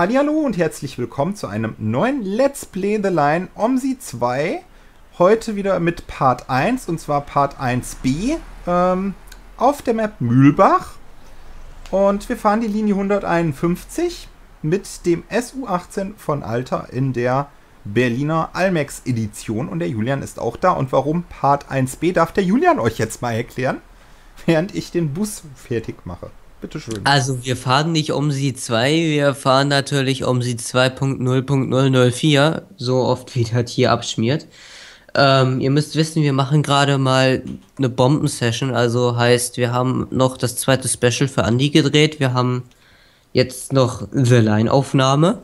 Hallihallo und herzlich willkommen zu einem neuen Let's Play The Line OMSI 2. Heute wieder mit Part 1 und zwar Part 1b ähm, auf der Map Mühlbach. Und wir fahren die Linie 151 mit dem SU18 von Alter in der Berliner Almex Edition. Und der Julian ist auch da. Und warum Part 1b darf der Julian euch jetzt mal erklären, während ich den Bus fertig mache. Bitteschön. Also wir fahren nicht um sie 2, wir fahren natürlich um sie 2.0.004, so oft wie das hier abschmiert. Ähm, ihr müsst wissen, wir machen gerade mal eine Bombensession, also heißt, wir haben noch das zweite Special für Andy gedreht, wir haben jetzt noch The Line-Aufnahme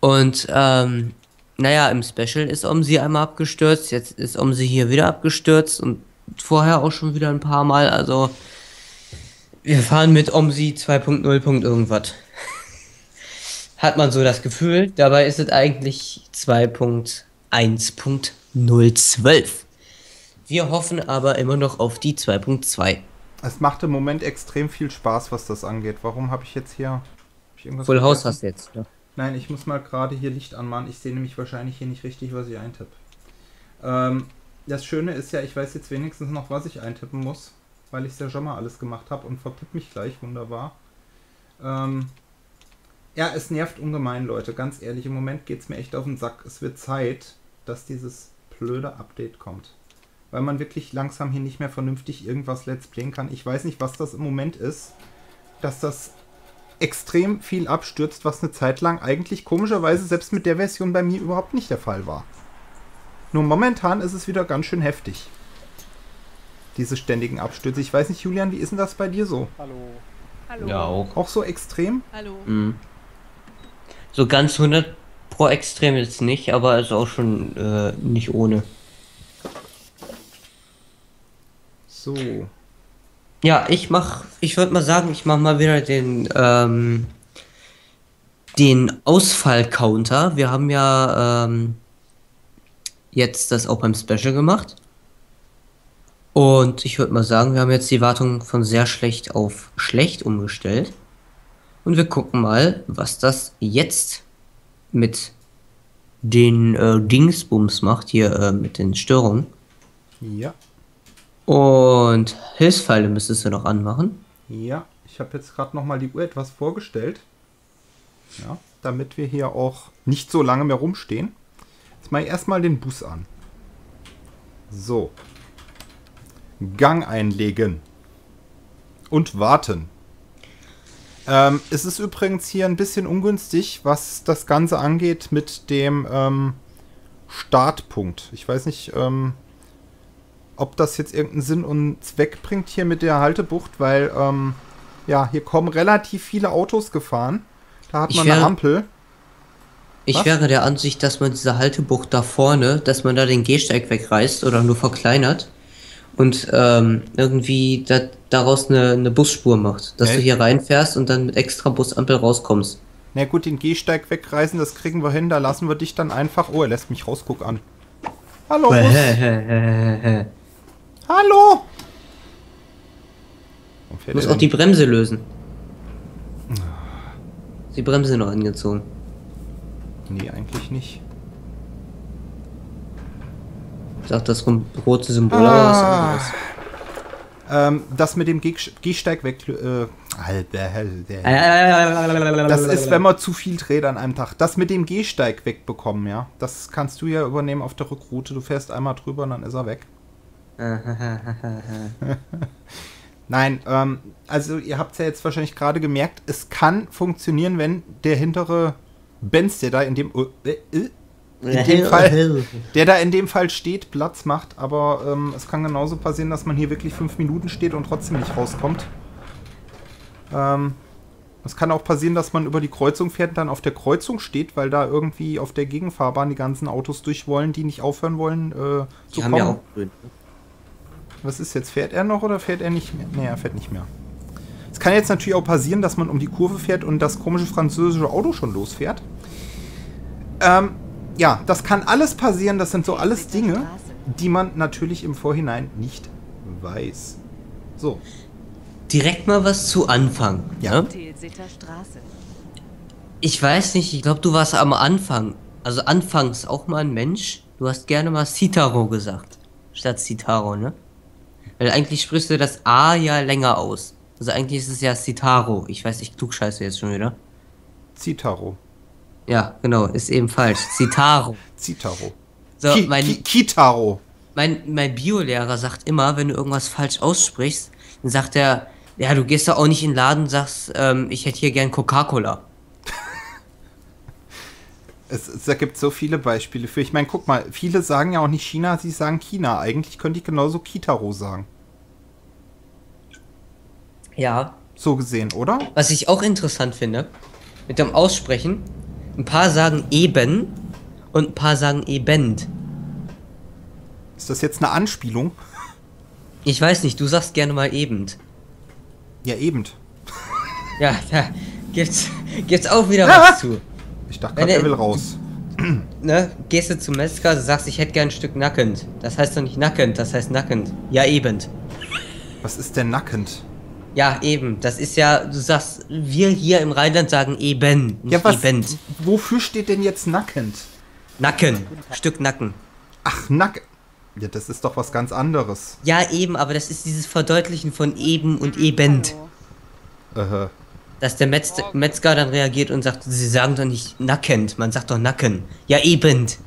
und ähm, naja, im Special ist Omsi einmal abgestürzt, jetzt ist Omsi hier wieder abgestürzt und vorher auch schon wieder ein paar Mal, also wir fahren mit OMSI 2.0. irgendwas. Hat man so das Gefühl. Dabei ist es eigentlich 2.1.012. Wir hoffen aber immer noch auf die 2.2. Es macht im Moment extrem viel Spaß, was das angeht. Warum habe ich jetzt hier. Ich Full House hast du jetzt. Ja. Nein, ich muss mal gerade hier Licht anmachen. Ich sehe nämlich wahrscheinlich hier nicht richtig, was ich eintippe. Ähm, das Schöne ist ja, ich weiß jetzt wenigstens noch, was ich eintippen muss weil ich es ja schon mal alles gemacht habe und vertipp mich gleich wunderbar. Ähm, ja, es nervt ungemein, Leute. Ganz ehrlich, im Moment geht es mir echt auf den Sack. Es wird Zeit, dass dieses blöde Update kommt. Weil man wirklich langsam hier nicht mehr vernünftig irgendwas Let's Playen kann. Ich weiß nicht, was das im Moment ist. Dass das extrem viel abstürzt, was eine Zeit lang eigentlich komischerweise selbst mit der Version bei mir überhaupt nicht der Fall war. Nur momentan ist es wieder ganz schön heftig diese ständigen Abstürze. Ich weiß nicht, Julian, wie ist denn das bei dir so? Hallo. Hallo. Ja, auch. Auch so extrem? Hallo. Mhm. So ganz 100 pro extrem jetzt nicht, aber ist auch schon äh, nicht ohne. So. Ja, ich mach, ich würde mal sagen, ich mach mal wieder den, ähm, den Ausfall-Counter. Wir haben ja ähm, jetzt das auch beim Special gemacht. Und ich würde mal sagen, wir haben jetzt die Wartung von sehr schlecht auf schlecht umgestellt. Und wir gucken mal, was das jetzt mit den äh, Dingsbums macht, hier äh, mit den Störungen. Ja. Und Hilfspfeile müsstest du noch anmachen. Ja, ich habe jetzt gerade noch mal die Uhr etwas vorgestellt. Ja, damit wir hier auch nicht so lange mehr rumstehen. Jetzt mal erstmal den Bus an. So, Gang einlegen. Und warten. Ähm, es ist übrigens hier ein bisschen ungünstig, was das Ganze angeht mit dem ähm, Startpunkt. Ich weiß nicht, ähm, ob das jetzt irgendeinen Sinn und Zweck bringt hier mit der Haltebucht, weil ähm, ja, hier kommen relativ viele Autos gefahren. Da hat man wäre, eine Ampel. Ich was? wäre der Ansicht, dass man diese Haltebucht da vorne, dass man da den Gehsteig wegreißt oder nur verkleinert und ähm, irgendwie da, daraus eine, eine, Busspur macht. Dass ja. du hier reinfährst und dann mit extra Busampel rauskommst. Na gut, den Gehsteig wegreißen, das kriegen wir hin. Da lassen wir dich dann einfach. Oh, er lässt mich raus, guck an. Hallo, Bus. Hallo! Du musst auch die Bremse lösen. Die Bremse noch angezogen. Nee, eigentlich nicht. Sagt das rote Symbol ah. was ähm, das mit dem Gehsteig weg. Äh, das ist, wenn man zu viel dreht an einem Tag. Das mit dem Gehsteig wegbekommen, ja. Das kannst du ja übernehmen auf der Rückroute. Du fährst einmal drüber und dann ist er weg. Nein, ähm, also ihr habt es ja jetzt wahrscheinlich gerade gemerkt, es kann funktionieren, wenn der hintere Benz, der da in dem äh, äh, in dem Fall, der da in dem Fall steht, Platz macht, aber ähm, es kann genauso passieren, dass man hier wirklich fünf Minuten steht und trotzdem nicht rauskommt. Ähm, es kann auch passieren, dass man über die Kreuzung fährt und dann auf der Kreuzung steht, weil da irgendwie auf der Gegenfahrbahn die ganzen Autos durch wollen, die nicht aufhören wollen äh, zu die kommen. Haben ja auch grün. Was ist jetzt? Fährt er noch oder fährt er nicht mehr? Nee, er fährt nicht mehr. Es kann jetzt natürlich auch passieren, dass man um die Kurve fährt und das komische französische Auto schon losfährt. Ähm, ja, das kann alles passieren. Das sind so alles Dinge, die man natürlich im Vorhinein nicht weiß. So. Direkt mal was zu Anfang. Ja. Ich weiß nicht, ich glaube, du warst am Anfang, also anfangs auch mal ein Mensch. Du hast gerne mal Citaro gesagt, statt Citaro, ne? Weil eigentlich sprichst du das A ja länger aus. Also eigentlich ist es ja Citaro. Ich weiß, ich klugscheiße jetzt schon wieder. Citaro. Ja, genau, ist eben falsch. Citaro. Citaro. So, Ki mein, Ki Kitaro. mein, mein Biolehrer sagt immer, wenn du irgendwas falsch aussprichst, dann sagt er, ja, du gehst da auch nicht in den Laden und sagst, ähm, ich hätte hier gern Coca-Cola. Es, es da gibt so viele Beispiele für. Ich meine, guck mal, viele sagen ja auch nicht China, sie sagen China. Eigentlich könnte ich genauso Kitaro sagen. Ja. So gesehen, oder? Was ich auch interessant finde, mit dem Aussprechen, ein paar sagen eben und ein paar sagen ebend. Ist das jetzt eine Anspielung? Ich weiß nicht, du sagst gerne mal ebend. Ja, eben. Ja, da gibt's, gibt's auch wieder was zu. Ich dachte gerade, er will raus. Ne? Gehst du zum Metzger, du sagst, ich hätte gern ein Stück nackend. Das heißt doch nicht nackend, das heißt nackend. Ja, ebend. Was ist denn nackend? Ja, eben. Das ist ja, du sagst, wir hier im Rheinland sagen eben, nicht Ja, was? ebend. Wofür steht denn jetzt nackend? Nacken. Stück Nacken. Ach, Nack. Ja, das ist doch was ganz anderes. Ja, eben, aber das ist dieses Verdeutlichen von eben und ebend. Äh, Dass der Metz Metzger dann reagiert und sagt, sie sagen doch nicht nackend, man sagt doch Nacken. Ja, ebend.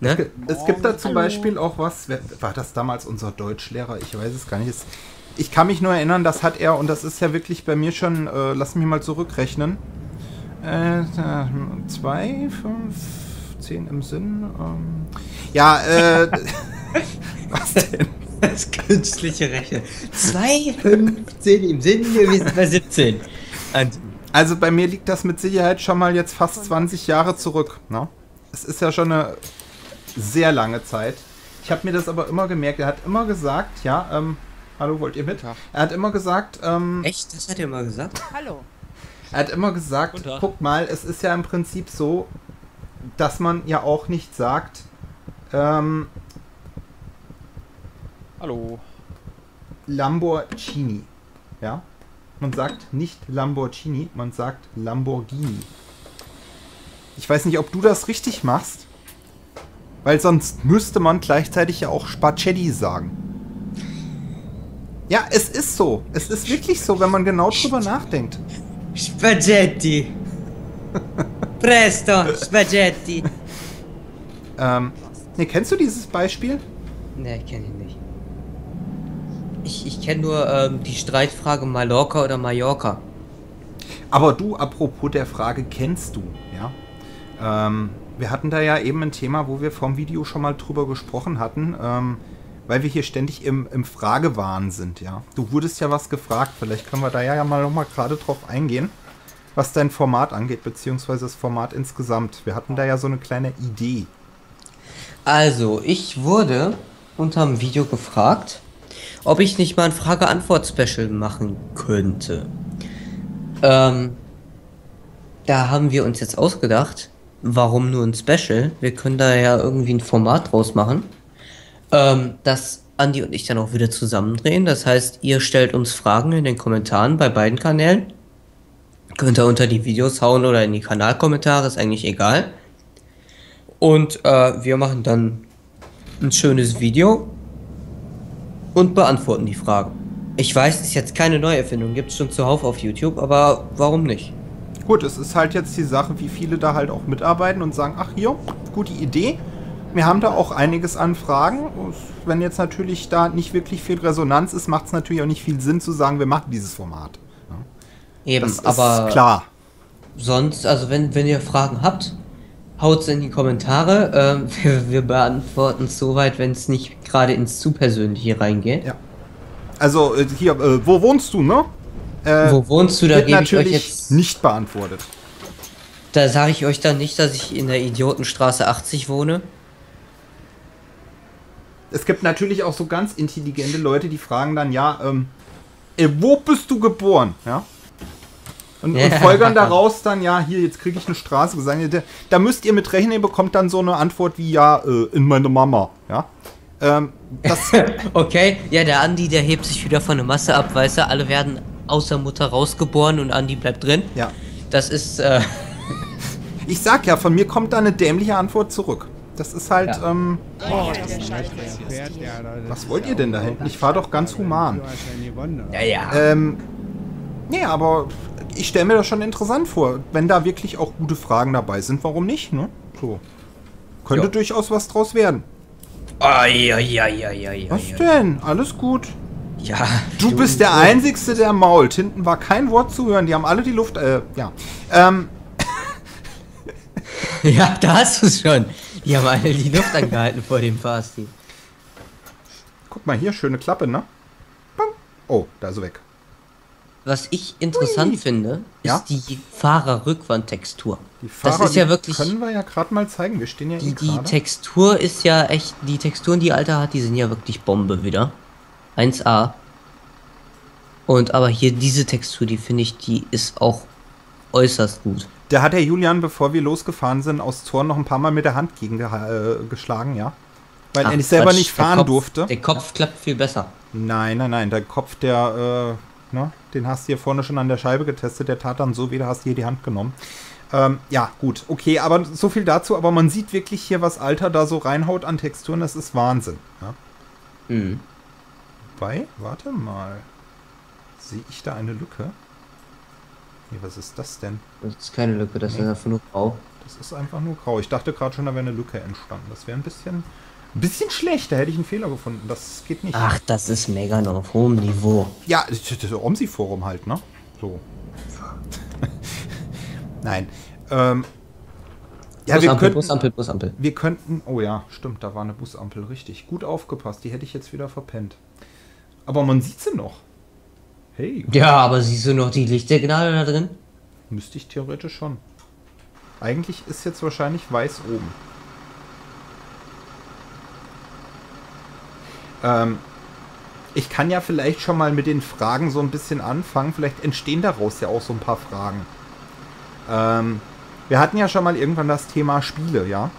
Ne? es gibt da zum Beispiel auch was, war das damals unser Deutschlehrer? Ich weiß es gar nicht. Es- Ich kann mich nur erinnern, das hat er, und das ist ja wirklich bei mir schon, äh, lass mich mal zurückrechnen. Äh, zwei, fünf, zehn im Sinn. Ähm, ja, äh, was denn? Das künstliche Rechnen. 2,15 im Sinn, wir sind bei 17. Und Also bei mir liegt das mit Sicherheit schon mal jetzt fast 20 Jahre zurück. Ne? Es ist ja schon eine sehr lange Zeit. Ich habe mir das aber immer gemerkt. Er hat immer gesagt, ja, ähm, hallo, wollt ihr mit? Er hat immer gesagt, ähm, echt, das hat er mal gesagt? Hallo. er hat immer gesagt, guck mal, es ist ja im Prinzip so, dass man ja auch nicht sagt, ähm, Hallo. Lamborghini. Ja? Man sagt nicht Lamborghini, man sagt Lamborghini. Ich weiß nicht, ob du das richtig machst, weil sonst müsste man gleichzeitig ja auch Spacetti sagen. Ja, es ist so. Es ist wirklich so, wenn man genau drüber nachdenkt. Spaghetti. Presto, Spaghetti. Ähm, ne, kennst du dieses Beispiel? Ne, ich kenne ihn nicht. Ich, ich kenne nur ähm, die Streitfrage Mallorca oder Mallorca. Aber du, apropos der Frage, kennst du, ja? Ähm, wir hatten da ja eben ein Thema, wo wir vom Video schon mal drüber gesprochen hatten, ähm, weil wir hier ständig im, im Fragewahn sind, ja. Du wurdest ja was gefragt, vielleicht können wir da ja mal nochmal gerade drauf eingehen, was dein Format angeht, beziehungsweise das Format insgesamt. Wir hatten da ja so eine kleine Idee. Also, ich wurde unter dem Video gefragt, ob ich nicht mal ein Frage-Antwort-Special machen könnte. Ähm, da haben wir uns jetzt ausgedacht, warum nur ein Special? Wir können da ja irgendwie ein Format draus machen, ähm, das Andi und ich dann auch wieder zusammendrehen. Das heißt, ihr stellt uns Fragen in den Kommentaren bei beiden Kanälen. Könnt ihr unter die Videos hauen oder in die Kanalkommentare, ist eigentlich egal. Und äh, wir machen dann ein schönes Video und beantworten die Fragen. Ich weiß, es ist jetzt keine Neuerfindung, gibt es schon zuhauf auf YouTube, aber warum nicht? Gut, es ist halt jetzt die Sache, wie viele da halt auch mitarbeiten und sagen, ach hier, gute Idee. Wir haben da auch einiges an Fragen. Wenn jetzt natürlich da nicht wirklich viel Resonanz ist, macht es natürlich auch nicht viel Sinn zu sagen, wir machen dieses Format. Eben, Das aber ist klar. sonst, also wenn, wenn ihr Fragen habt, haut's in die Kommentare. Ähm, wir, wir beantworten es soweit, wenn es nicht gerade ins zu persönliche reingeht. Ja. Also äh, hier, äh, wo wohnst du, ne? Äh, Wo wohnst du? Da gebe ich euch jetzt. nicht beantwortet. Da sage ich euch dann nicht, dass ich in der Idiotenstraße 80 wohne. Es gibt natürlich auch so ganz intelligente Leute, die fragen dann, ja, ähm, äh, wo bist du geboren? Ja. Und, und Ja. folgern daraus dann, ja, hier, jetzt kriege ich eine Straße gesagt. Da, da müsst ihr mit rechnen, ihr bekommt dann so eine Antwort wie, ja, äh, in meine Mama. Ja. Ähm, Okay, ja, der Andi, der hebt sich wieder von der Masse ab, weißt du, alle werden außer Mutter rausgeboren und Andi bleibt drin. ja. das ist, äh, Ich sag ja, von mir kommt da eine dämliche Antwort zurück. Das ist halt, Ja. ähm, was wollt ihr denn da hinten? Ich fahr doch ganz human. ja, ja. Ähm, nee, aber ich stelle mir das schon interessant vor. Wenn da wirklich auch gute Fragen dabei sind, warum nicht, ne? So. Könnte Ja. durchaus was draus werden. Ai, ai, ai, ai, ai, Was denn? Alles gut. Ja. Du bist der Einzigste, der mault. Hinten war kein Wort zu hören. Die haben alle die Luft, äh, ja. Ähm, Ja, da hast du es schon. Die haben alle die Luft angehalten vor dem Fasti. guck mal hier, schöne Klappe, ne? Bam. Oh, da ist er weg. Was ich interessant Ui. finde, ist Ja? die Fahrerrückwandtextur. Die Fahrer, das ist ja wirklich. können wir ja gerade mal zeigen. Wir stehen ja Die, eh die. Textur ist ja echt. Die Texturen, die Alter hat, die sind ja wirklich Bombe wieder. 1A. Und aber hier diese Textur, die finde ich, die ist auch äußerst gut. Da hat der Julian, bevor wir losgefahren sind, aus Tor noch ein paar Mal mit der Hand gegen äh, geschlagen, ja. Weil Ach, er nicht selber Quatsch, nicht fahren Kopf, durfte. Der Kopf klappt viel besser. Nein, nein, nein. Der Kopf, der, äh, ne, den hast du hier vorne schon an der Scheibe getestet. Der tat dann so weh, da hast du hier die Hand genommen. Ähm, ja, gut, okay, aber so viel dazu. Aber man sieht wirklich hier, was Alter da so reinhaut an Texturen. Das ist Wahnsinn. Ja. Mhm. Wobei, warte mal. Sehe ich da eine Lücke? Nee, was ist das denn? Das ist keine Lücke, das ist einfach nur grau. Das ist einfach nur grau. Ich dachte gerade schon, da wäre eine Lücke entstanden. Das wäre ein bisschen, ein bisschen schlecht. Da hätte ich einen Fehler gefunden. Das geht nicht. Ach, das ist mega noch auf hohem Niveau. Ja, das das Omsi-Forum halt, ne? So. Nein. Ähm, ja, wir Busampel, könnten, Busampel, Busampel. wir könnten. Oh ja, stimmt, da war eine Busampel, richtig. Gut aufgepasst. Die hätte ich jetzt wieder verpennt. Aber man sieht sie noch. Hey, Ja, aber siehst du noch die Lichtsignale da drin? müsste ich theoretisch schon. Eigentlich ist jetzt wahrscheinlich weiß oben. Ähm, ich kann ja vielleicht schon mal mit den Fragen so ein bisschen anfangen. Vielleicht entstehen daraus ja auch so ein paar Fragen. Ähm, wir hatten ja schon mal irgendwann das Thema Spiele, ja.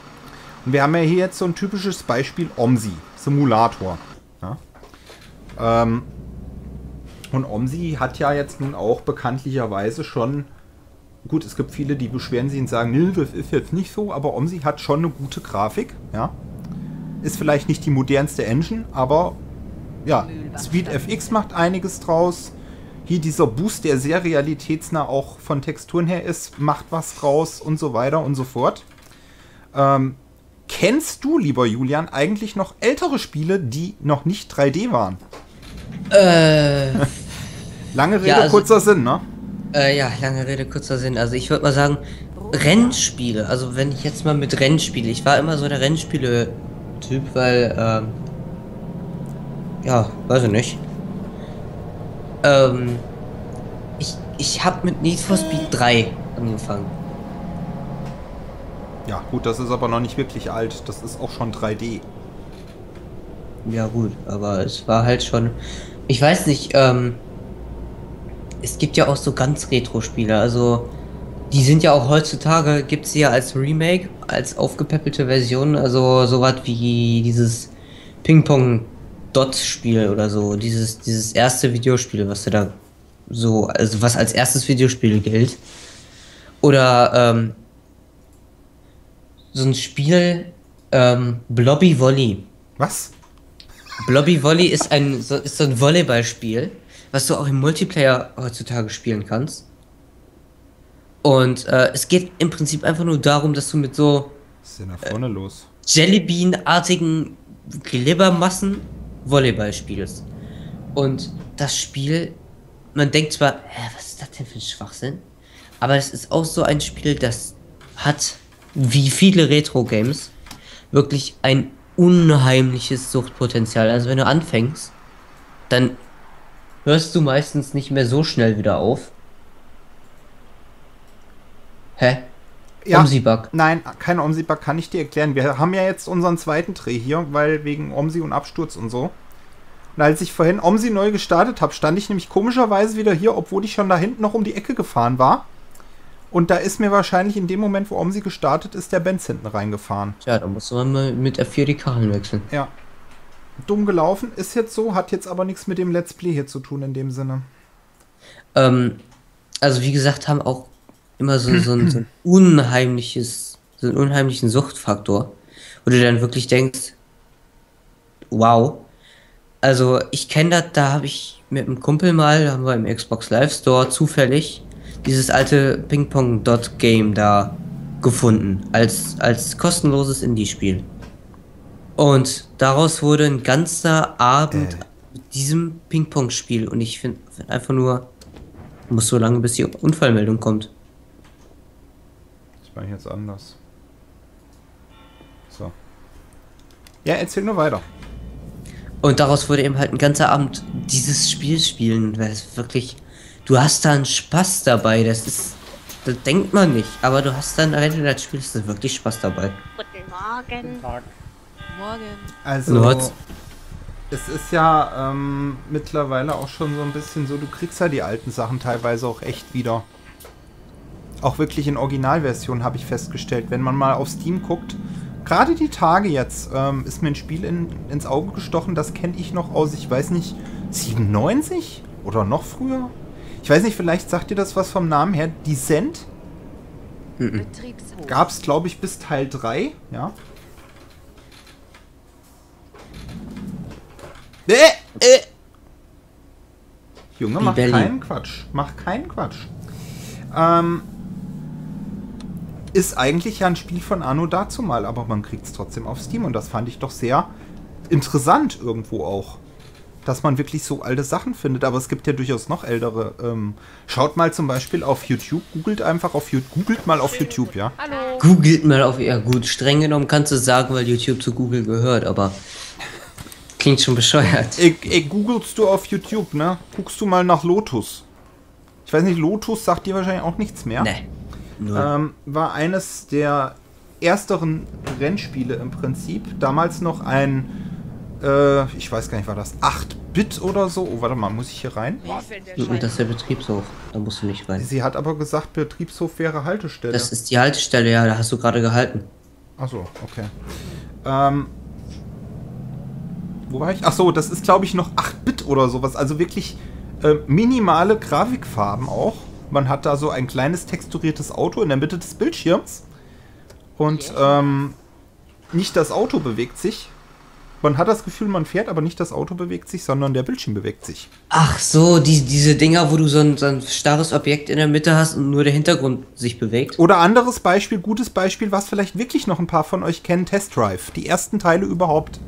Und wir haben ja hier jetzt so ein typisches Beispiel OMSI, Simulator. Ja? Ähm, und OMSI hat ja jetzt nun auch bekanntlicherweise schon, gut, es gibt viele, die beschweren sich und sagen, nee, das ist jetzt nicht so, aber OMSI hat schon eine gute Grafik, ja. Ist vielleicht nicht die modernste Engine, aber ja, SpeedFX macht einiges draus. Hier dieser Boost, der sehr realitätsnah auch von Texturen her ist, macht was draus und so weiter und so fort. Ähm, kennst du, lieber Julian, eigentlich noch ältere Spiele, die noch nicht 3D waren? Äh, Lange Rede, Ja, also- kurzer Sinn, ne? äh, ja, lange Rede, kurzer Sinn. Also ich würde mal sagen, Rennspiele. Also wenn ich jetzt mal mit Rennspiele, ich war immer so der Rennspiele-Typ, weil, ähm, ja, weiß ich nicht. Ähm, ich, ich habe mit Need for Speed 3 angefangen. Ja, gut, das ist aber noch nicht wirklich alt. Das ist auch schon 3D. Ja gut, aber es war halt schon. Ich weiß nicht, ähm. Es gibt ja auch so ganz Retro-Spiele, also die sind ja auch heutzutage, gibt sie ja als Remake, als aufgepeppelte Version, also sowas wie dieses Ping-Pong-Dot-Spiel oder so, dieses, dieses erste Videospiel, was du da so, also was als erstes Videospiel gilt. Oder ähm, so ein Spiel, ähm, Blobby Volley. Was? Blobby Volley ist ein so, ist so ein Volleyballspiel, was du auch im Multiplayer heutzutage spielen kannst. Und äh, es geht im Prinzip einfach nur darum, dass du mit so Was ist denn da vorne los? Jellybean-artigen Glibbermassen Volleyball spielst. Und das Spiel, man denkt zwar, hä, was ist das denn für ein Schwachsinn? Aber es ist auch so ein Spiel, das hat, wie viele Retro-Games, wirklich ein unheimliches Suchtpotenzial. Also wenn du anfängst, dann hörst du meistens nicht mehr so schnell wieder auf. Hä? Ja, Omsi-Bug. nein, kein Omsi-Bug kann ich dir erklären. Wir haben ja jetzt unseren zweiten Dreh hier, weil wegen Omsi und Absturz und so. Und als ich vorhin Omsi neu gestartet habe, stand ich nämlich komischerweise wieder hier, obwohl ich schon da hinten noch um die Ecke gefahren war. Und da ist mir wahrscheinlich in dem Moment, wo Omsi gestartet ist, der Benz hinten reingefahren. Tja, da muss man mal mit F4 die Kacheln wechseln. Ja. Dumm gelaufen, ist jetzt so, hat jetzt aber nichts mit dem Let's Play hier zu tun in dem Sinne. Ähm, also wie gesagt, haben auch immer so, so, ein, so ein unheimliches, so einen unheimlichen Suchtfaktor, wo du dann wirklich denkst, wow. Also ich kenne das, da habe ich mit einem Kumpel mal, haben wir im Xbox Live Store zufällig dieses alte Ping-Pong-Dot-Game da gefunden, als, als kostenloses Indie-Spiel. Und daraus wurde ein ganzer Abend Äh. mit diesem Ping-Pong-Spiel. Und ich finde find einfach nur, muss so lange, bis die Unfallmeldung kommt. Das mache ich jetzt anders. So. Ja, erzähl nur weiter. Und daraus wurde eben halt ein ganzer Abend dieses Spiel spielen, weil es wirklich, du hast da einen Spaß dabei, das ist, das denkt man nicht, aber du hast dann, wenn du das spielst, ist wirklich Spaß dabei. Guten Morgen. Morgen. Also, es ist ja ähm, mittlerweile auch schon so ein bisschen so, du kriegst ja die alten Sachen teilweise auch echt wieder. Auch wirklich in Originalversion habe ich festgestellt. Wenn man mal auf Steam guckt, gerade die Tage jetzt, ähm, ist mir ein Spiel in, ins Auge gestochen, das kenne ich noch aus, ich weiß nicht, 97 oder noch früher? Ich weiß nicht, vielleicht sagt ihr das was vom Namen her. Descent Betriebshof. gab es, glaube ich, bis Teil 3, ja. Äh, äh. Junge, mach Berlin. keinen Quatsch. Mach keinen Quatsch. Ähm, ist eigentlich ja ein Spiel von Anno dazu mal, aber man kriegt es trotzdem auf Steam und das fand ich doch sehr interessant irgendwo auch. Dass man wirklich so alte Sachen findet, aber es gibt ja durchaus noch ältere. Ähm, schaut mal zum Beispiel auf YouTube, googelt einfach auf YouTube, googelt mal auf YouTube, ja. Hallo. Googelt mal auf, ja gut, streng genommen kannst du sagen, weil YouTube zu Google gehört, aber klingt schon bescheuert. Ey, ey, googelst du auf YouTube, ne? Guckst du mal nach Lotus. Ich weiß nicht, Lotus sagt dir wahrscheinlich auch nichts mehr. Ne. Null. Ähm, war eines der ersteren Rennspiele im Prinzip. Damals noch ein, äh, ich weiß gar nicht, war das 8-Bit oder so? Oh, warte mal, muss ich hier rein? Und das ist der Betriebshof. Da musst du nicht rein. Sie hat aber gesagt, Betriebshof wäre Haltestelle. Das ist die Haltestelle, ja, da hast du gerade gehalten. Achso, okay. Ähm, wo war ich? Achso, das ist glaube ich noch 8-Bit oder sowas. Also wirklich äh, minimale Grafikfarben auch. Man hat da so ein kleines texturiertes Auto in der Mitte des Bildschirms. Und ähm, nicht das Auto bewegt sich. Man hat das Gefühl, man fährt, aber nicht das Auto bewegt sich, sondern der Bildschirm bewegt sich. Ach so, die, diese Dinger, wo du so ein, so ein starres Objekt in der Mitte hast und nur der Hintergrund sich bewegt. Oder anderes Beispiel, gutes Beispiel, was vielleicht wirklich noch ein paar von euch kennen, Test Drive. Die ersten Teile überhaupt.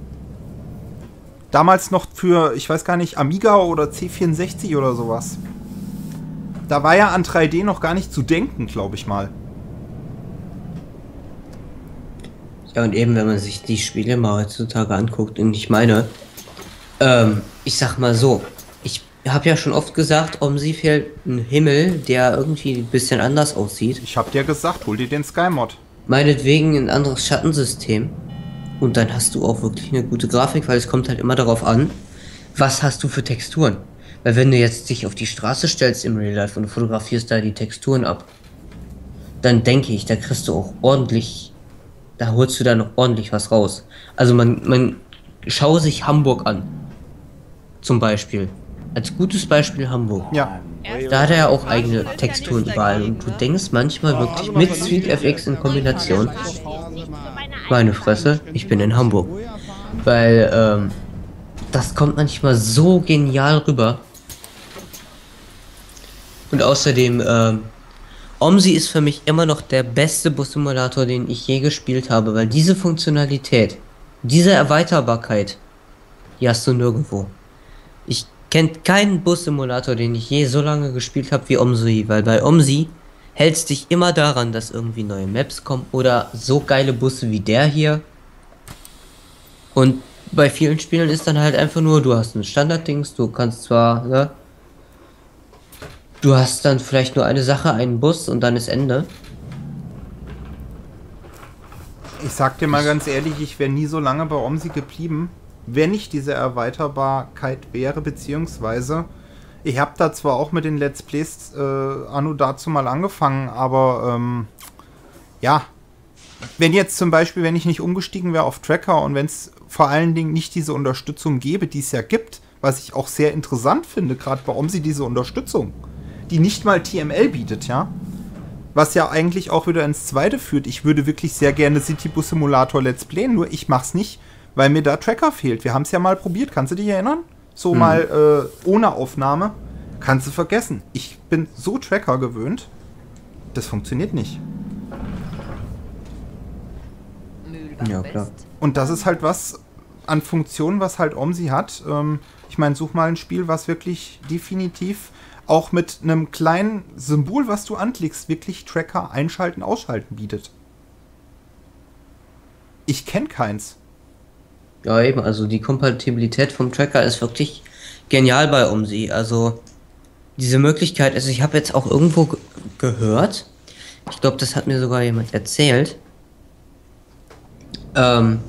Damals noch für, ich weiß gar nicht, Amiga oder C64 oder sowas. Da war ja an 3D noch gar nicht zu denken, glaube ich mal. Ja, und eben, wenn man sich die Spiele mal heutzutage anguckt, und ich meine, ähm, ich sag mal so, ich habe ja schon oft gesagt, um sie fehlt ein Himmel, der irgendwie ein bisschen anders aussieht. Ich hab dir gesagt, hol dir den Sky-Mod. Meinetwegen ein anderes Schattensystem. Und dann hast du auch wirklich eine gute Grafik, weil es kommt halt immer darauf an, was hast du für Texturen. Weil wenn du jetzt dich auf die Straße stellst im Real Life und du fotografierst da die Texturen ab, dann denke ich, da kriegst du auch ordentlich, da holst du da noch ordentlich was raus. Also man, man schau sich Hamburg an. Zum Beispiel. Als gutes Beispiel Hamburg. Ja. Da hat er ja auch eigene Texturen überall und du denkst manchmal wirklich mit SweetFX in Kombination, meine Fresse, ich bin in Hamburg. Weil, ähm, das kommt manchmal so genial rüber. Und außerdem, ähm, Omsi ist für mich immer noch der beste Bus-Simulator, den ich je gespielt habe, weil diese Funktionalität, diese Erweiterbarkeit, die hast du nirgendwo. Ich kenne keinen Bus-Simulator, den ich je so lange gespielt habe wie Omsi, weil bei Omsi hältst dich immer daran, dass irgendwie neue Maps kommen oder so geile Busse wie der hier. Und bei vielen Spielen ist dann halt einfach nur, du hast ein Standarddings, du kannst zwar, ne? Du hast dann vielleicht nur eine Sache, einen Bus und dann ist Ende. Ich sag dir mal ganz ehrlich, ich wäre nie so lange bei Omsi geblieben, wenn nicht diese Erweiterbarkeit wäre, beziehungsweise ich habe da zwar auch mit den Let's Plays äh, Anno dazu mal angefangen, aber ähm, ja, wenn jetzt zum Beispiel, wenn ich nicht umgestiegen wäre auf Tracker und wenn es vor allen Dingen nicht diese Unterstützung gäbe, die es ja gibt, was ich auch sehr interessant finde, gerade bei Omsi diese Unterstützung, die nicht mal TML bietet, ja, Was ja eigentlich auch wieder ins zweite führt. Ich würde wirklich sehr gerne City Bus Simulator Let's Play, nur ich mach's nicht, weil mir da Tracker fehlt. Wir haben es ja mal probiert, kannst du dich erinnern? So Hm. mal äh, ohne Aufnahme. Kannst du vergessen. Ich bin so Tracker gewöhnt. Das funktioniert nicht. Ja, klar. Und das ist halt was an Funktionen, was halt OMSI hat. Ähm, ich meine, such mal ein Spiel, was wirklich definitiv auch mit einem kleinen Symbol, was du anklickst, wirklich Tracker einschalten, ausschalten bietet. Ich kenne keins. Ja, eben, also die Kompatibilität vom Tracker ist wirklich genial bei OMSI. Also diese Möglichkeit, also ich habe jetzt auch irgendwo ge- gehört, ich glaube, das hat mir sogar jemand erzählt, ähm,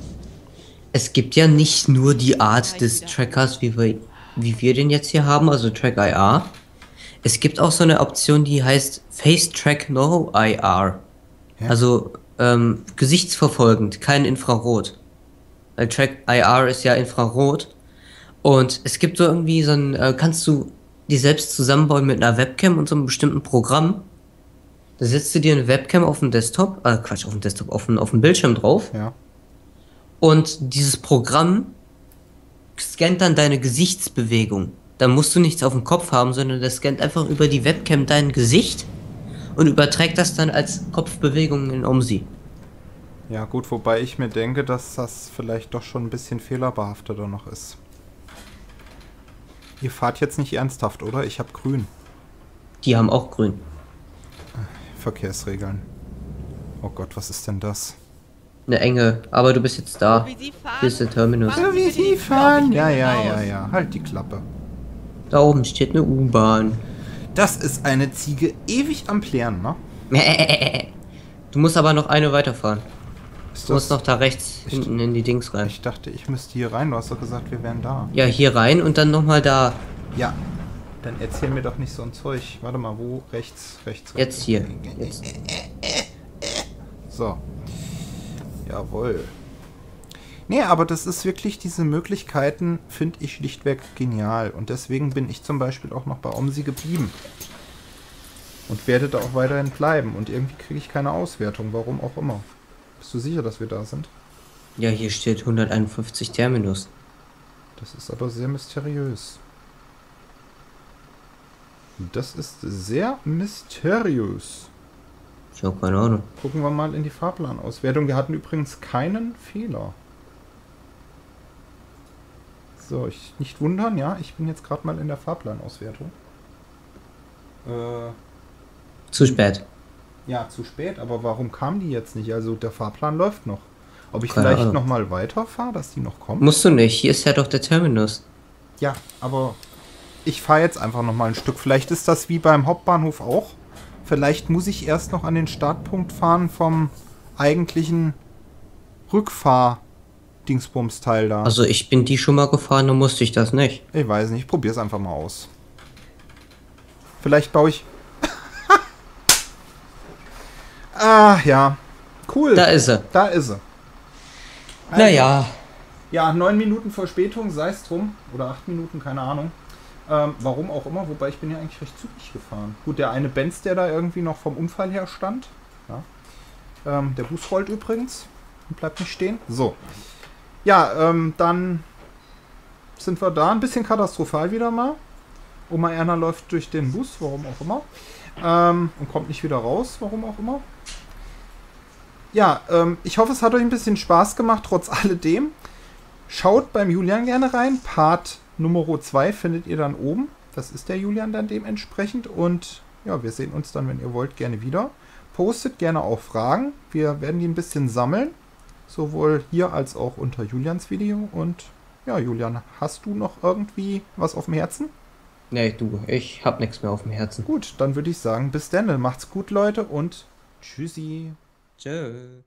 es gibt ja nicht nur die Art des Trackers, wie wir, wie wir den jetzt hier haben, also Track IR. Es gibt auch so eine Option, die heißt Face Track No IR. Ja. Also ähm, gesichtsverfolgend, kein Infrarot. Weil Track IR ist ja Infrarot. Und es gibt so irgendwie so ein, äh, kannst du die selbst zusammenbauen mit einer Webcam und so einem bestimmten Programm. Da setzt du dir eine Webcam auf dem Desktop, äh, Quatsch, auf dem Desktop, auf dem, auf dem Bildschirm drauf. Ja. Und dieses Programm scannt dann deine Gesichtsbewegung. Da musst du nichts auf dem Kopf haben, sondern das scannt einfach über die Webcam dein Gesicht und überträgt das dann als Kopfbewegung in OMSI. Ja, gut, wobei ich mir denke, dass das vielleicht doch schon ein bisschen fehlerbehafteter noch ist. Ihr fahrt jetzt nicht ernsthaft, oder? Ich habe grün. Die haben auch grün. Verkehrsregeln. Oh Gott, was ist denn das? Eine enge, aber du bist jetzt da. Wie Sie fahren. Hier ist der Terminus. fahren Sie bitte nicht auf mich Ja, ja, ja, ja. Halt die Klappe. Da oben steht eine U-Bahn. Das ist eine Ziege ewig am Plären, ne? Du musst aber noch eine weiterfahren. Ist Du musst noch da rechts Ich- hinten in die Dings rein. Ich dachte, ich müsste hier rein. Du hast doch gesagt, wir wären da. Ja, hier rein und dann nochmal da. Ja. Dann erzähl mir doch nicht so ein Zeug. Warte mal, wo? Rechts, rechts. Jetzt rechts. hier. Jetzt. So. Jawohl. Nee, aber das ist wirklich, diese Möglichkeiten finde ich schlichtweg genial. Und deswegen bin ich zum Beispiel auch noch bei OMSI geblieben. Und werde da auch weiterhin bleiben. Und irgendwie kriege ich keine Auswertung, warum auch immer. Bist du sicher, dass wir da sind? Ja, hier steht 151 Terminus. Das ist aber sehr mysteriös. Das ist sehr mysteriös. Ich habe keine Ahnung. Gucken wir mal in die Fahrplanauswertung. Wir hatten übrigens keinen Fehler. So, ich nicht wundern, ja, ich bin jetzt gerade mal in der Fahrplanauswertung. Äh, Zu spät. Ja, zu spät, aber warum kam die jetzt nicht? Also der Fahrplan läuft noch. Ob ich Keine vielleicht Ahnung. noch mal weiterfahre, dass die noch kommen? Musst du nicht. Hier ist ja doch der Terminus. Ja, aber ich fahre jetzt einfach noch mal ein Stück. Vielleicht ist das wie beim Hauptbahnhof auch. Vielleicht muss ich erst noch an den Startpunkt fahren vom eigentlichen Rückfahr-Dingsbums-Teil da. Also ich bin die schon mal gefahren, dann musste ich das nicht. ich weiß nicht, ich probiere es einfach mal aus. Vielleicht baue ich... ah, ja. Cool. Da ist er. Da ist sie. Also, Naja. Ja, neun Minuten Verspätung, sei es drum. Oder acht Minuten, keine Ahnung. Ähm, warum auch immer, wobei ich bin ja eigentlich recht zügig gefahren. Gut, der eine Benz, der da irgendwie noch vom Unfall her stand. Ja. Ähm, der Bus rollt übrigens und bleibt nicht stehen. So. Ja, ähm, dann sind wir da. Ein bisschen katastrophal wieder mal. Oma Erna läuft durch den Bus, warum auch immer. Ähm, und kommt nicht wieder raus, warum auch immer. Ja, ähm, ich hoffe, es hat euch ein bisschen Spaß gemacht, trotz alledem. Schaut beim Julian gerne rein. Part Nummer 2 findet ihr dann oben. Das ist der Julian dann dementsprechend. Und ja, wir sehen uns dann, wenn ihr wollt, gerne wieder. Postet gerne auch Fragen. Wir werden die ein bisschen sammeln. Sowohl hier als auch unter Julians Video. Und ja, Julian, hast du noch irgendwie was auf dem Herzen? Nee, du, ich hab nichts mehr auf dem Herzen. Gut, dann würde ich sagen, bis dann. Macht's gut, Leute, und tschüssi. Tschö.